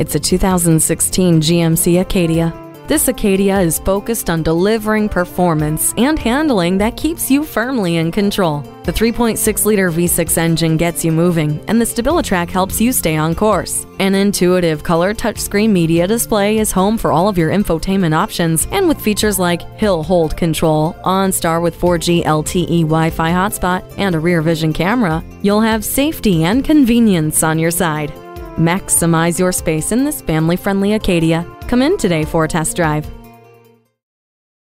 It's a 2016 GMC Acadia. This Acadia is focused on delivering performance and handling that keeps you firmly in control. The 3.6 liter V6 engine gets you moving, and the StabiliTrak helps you stay on course. An intuitive color touchscreen media display is home for all of your infotainment options, and with features like hill hold control, OnStar with 4G LTE Wi Fi hotspot, and a rear vision camera, you'll have safety and convenience on your side. Maximize your space in this family friendly Acadia. Come in today for a test drive.